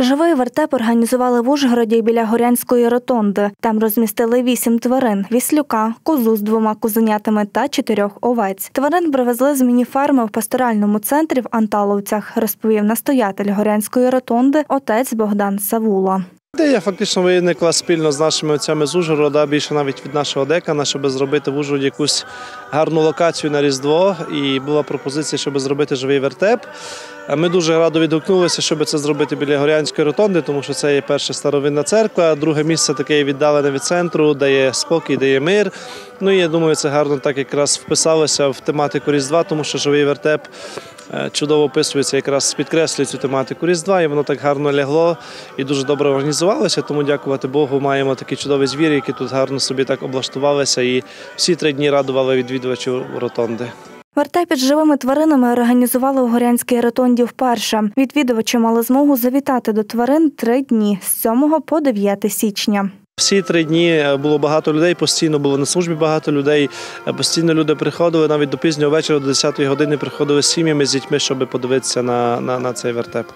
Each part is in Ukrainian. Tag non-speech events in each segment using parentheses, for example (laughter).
Живий вертеп організували в Ужгороді біля Горянської ротонди. Там розмістили вісім тварин: віслюка, козу з двома козенятами та чотирьох овець. Тварин привезли з мініферми в пасторальному центрі в Анталовцях, розповів настоятель Горянської ротонди отець Богдан Савула. Ідея фактично виникла спільно з нашими отцями з Ужгорода, більше навіть від нашого декана, щоб зробити в Ужгороді якусь гарну локацію на Різдво. І була пропозиція, щоб зробити живий вертеп. Ми дуже радо відгукнулися, щоб це зробити біля Горянської ротонди, тому що це є перша старовинна церква. Друге місце таке віддалене від центру, дає спокій, дає мир. Ну і я думаю, це гарно так якраз вписалося в тематику Різдва, тому що живий вертеп чудово описується, якраз підкреслює цю тематику Різдва, і воно так гарно лягло і дуже добре організувалося. Тому, дякувати Богу, маємо такі чудові звірі, які тут гарно собі так облаштувалися і всі три дні радували відвідувачів ротонди. Вертеп із живими тваринами організували у Горянській ротонді вперше. Відвідувачі мали змогу завітати до тварин три дні з 7 по 9 січня. Всі три дні е, було багато людей, постійно було на службі багато людей. е, Постійно люди приходили навіть до пізнього вечора, до 10-ї години приходили з сім'ями з дітьми, щоб подивитися на, на, на цей вертеп.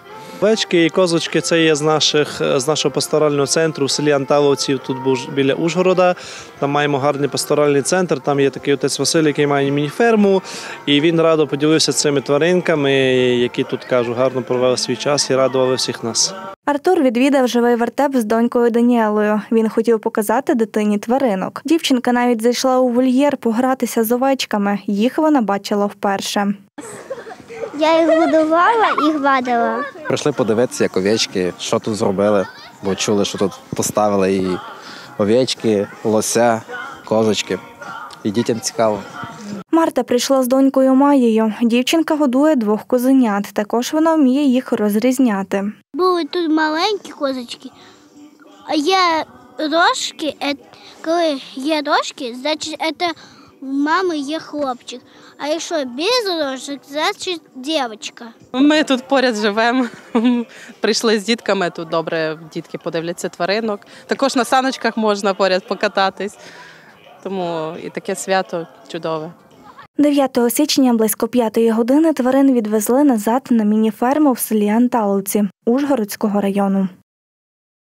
Овечки і козочки це є з наших е, з нашого пасторального центру в селі Анталовці, тут був біля Ужгорода. Там маємо гарний пасторальний центр. Там є такий отець Василь, який має міні-ферму, і він радо поділився цими тваринками, які тут кажу, гарно провели свій час і радували всіх нас. Артур відвідав живий вертеп з донькою Даніелою. Він хотів показати дитині тваринок. Дівчинка навіть зайшла у вольєр погратися з овечками. Їх вона бачила вперше. Я їх годувала і гладила. Прийшли подивитися, як овечки, що тут зробили, бо чули, що тут поставили і овечки, лося, козочки. І дітям цікаво. Марта прийшла з донькою Маєю. Дівчинка годує двох козенят. Також вона вміє їх розрізняти. Були тут маленькі козочки, а є рожки. е, Коли є рожки, значить це у мами є хлопчик. А якщо без рожок, значить дівчинка. Ми тут поряд живемо. (laughs) Прийшли з дітками. Тут добре дітки подивляться тваринок. Також на саночках можна поряд покататись. Тому і таке свято чудове. 9 січня близько 5 години тварин відвезли назад на міні-ферму в селі Анталовці Ужгородського району.